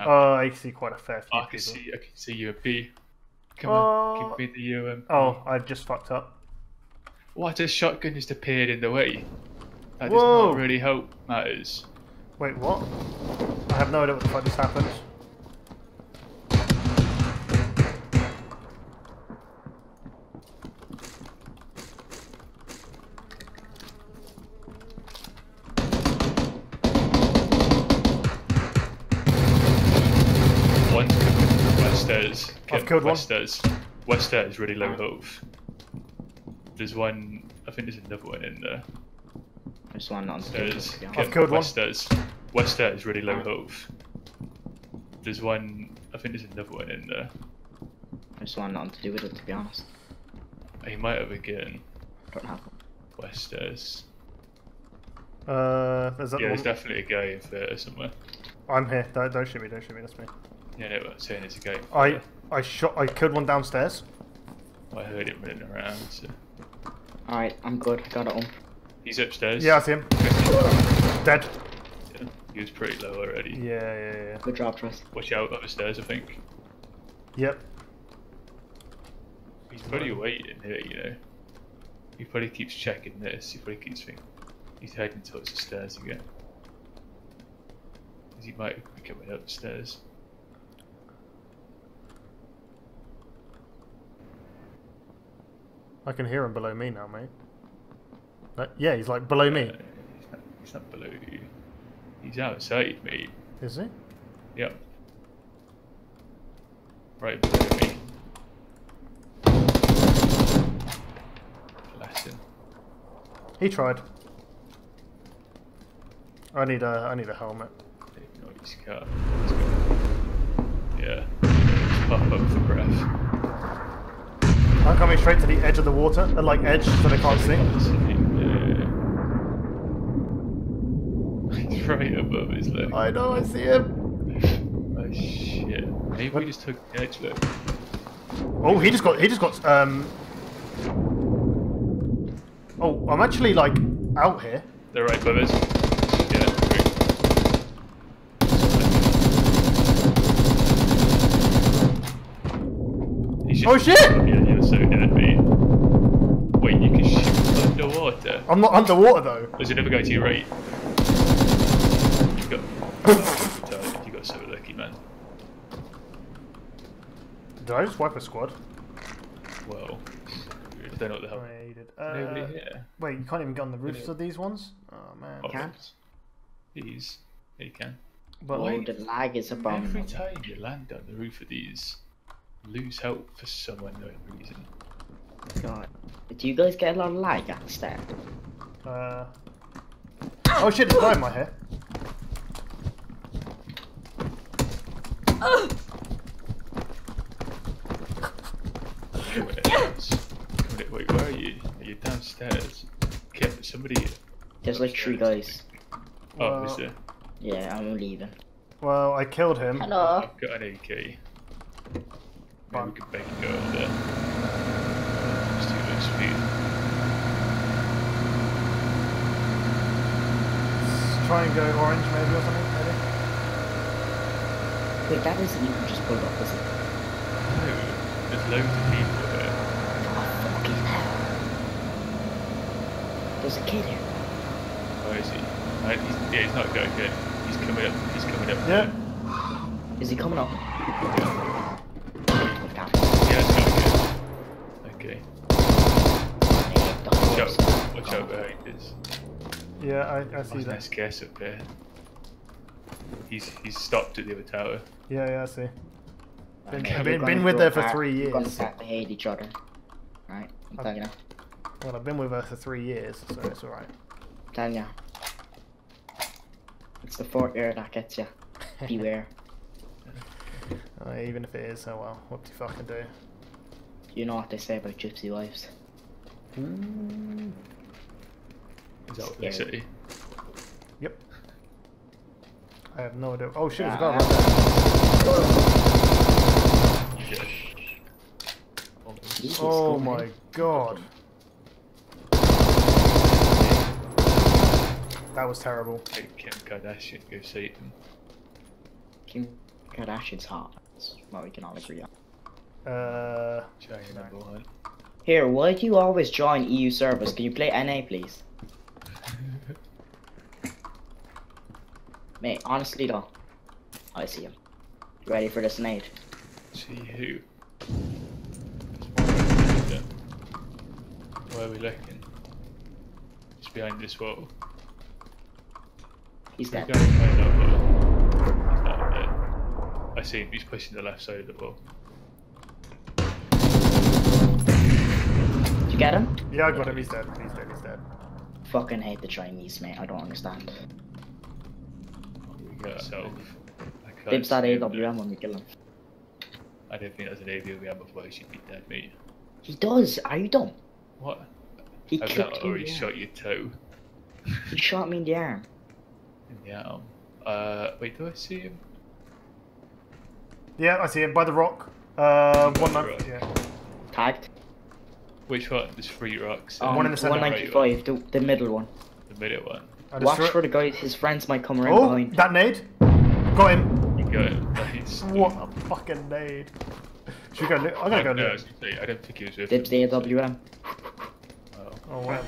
now. Oh, I see quite a fair few I can people. see. I can see you a B. Come Oh. on, give oh. me the UMP. Oh, I've just fucked up. What? A shotgun just appeared in the way. That does Whoa. not really help matters. Wait, what? I have no idea what the fuck just happened. I've killed one. west stairs. West stairs really low health. There's one. I think there's another one in there. There's one on the Stairs. table. I've killed west one. stairs. West stairs really low health. There's one. I think there's another one in there. There's one nothing to do with it, to be honest. He might have again. Don't have. West stairs. Uh, there's that Yeah, there's definitely a guy in there somewhere. I'm here. Don't, don't shoot me. Don't shoot me. That's me. Yeah, no, I'm saying there's a guy. I I shot. I killed one downstairs. I heard him running around. So. Alright, I'm good. I got it on. He's upstairs. Yeah, I see him. Dead. Yeah, He was pretty low already. Yeah, yeah, yeah. Good job, Trust. Watch out upstairs, I think. Yep. He's probably waiting here, you know. He probably keeps checking this. He probably keeps thinking he's heading towards the stairs again. 'Cause He might be coming upstairs. I can hear him below me now, mate. Uh, yeah, he's like below me. Uh, he's, not, he's not below you. He's outside, mate. Is he? Yep. Right below me. Bless him. He tried. I need a I need a helmet. Ignore his car. Yeah. Pop up for breath. I'm coming straight to the edge of the water, uh, like edge, so they can't see. Yeah. He's right above his leg. I know, I see him. Oh shit. Maybe we just took the edge look. Oh, he just got he just got um. Oh, I'm actually like out here. They're right above us. Yeah, great. He's Oh, shit! Yeah, you're so dead, mate. Wait, you can shoot underwater? I'm not underwater though. There's another guy to your right. You got. oh, you got so lucky, man. Did I just wipe a squad? Well, I don't know what the hell. Raided. Nobody Uh, here. wait, you can't even get on the roofs of these ones. Oh man. Oh, Can? These. Yeah, you can. But Why- Oh, the lag is above. Every time you land on the roof of these, lose help for some unknown reason. God. Do you guys get a lot of lag at the start? uh. Oh shit! It's blowing my hair. Wait, wait, wait, where are you? Are you downstairs? Okay, somebody. There's like three guys. Oh, is there? Yeah, I'm leaving. Well, I killed him. Hello. I've got an AK. Maybe Fine. we could make it go over there. Just too much speed. Let's try and go orange maybe or something. Maybe. Wait, that isn't even just pulled up, is it? No, there's loads of people here. Oh, fucking hell. There's a kid here. Where is he? Uh, he's, yeah, he's not going good. He's coming up. He's coming up. Yeah. Is he coming up? Yeah, Damn. yeah it's not good. Okay. The Watch out, watch out behind us. Yeah, I, I see There's a that. nice guess up there. He's he's stopped at the other tower. Yeah, yeah, I see. Been, Okay, we're been, been with grow her for apart. three We're gonna years. start to hate each other. Right? I'm telling you. Well, I've been with her for three years, so it's alright. I'm telling you. It's the fourth year that gets you. Beware. Uh, even if it is, oh well, what do you fucking do? You know what they say about gypsy wives. Hmm. Is that what they say? Yep. I have no idea. Oh shit, there's a guy right there. Shit. Oh coming. my god. That was terrible. Hey, Kim Kardashian, go Satan. Kim Kardashian's hot. That's what we can all agree on. Uh, China number one. Here, why do you always join EU servers? Can you play NA, please? Mate, honestly though. I see him. You ready for this nade? See who? Where are we looking? Just behind this wall. He's We're dead. going behind that wall. He's not there. I see him. He's pushing the left side of the wall. Get him? yeah, I got him. He's dead. He's dead. He's dead. Fucking hate the Chinese, mate. I don't understand. We. I can't Dibs that see him, AWM when we kill him. I don't think that's an AWM before he should be dead, mate. He does. Are you dumb? What? He I've kicked not me. already in the shot arm. your toe He shot me in the arm. in the arm. Uh, wait, do I see him? Yeah, I see him by the rock. Uh, one By the man. rock. Yeah. Tagged. Which one? There's three rocks. Um, One in the centre. 195, the, the middle one. The middle one. I Watch for the guy. His friends might come around Oh, behind. that nade. Got him. You got him. Nice. What a fucking nade. Should we go? I'm gonna go no, I, look. was gonna say, I don't think he was with Dibs him. the AWM. Oh. Oh, whatever.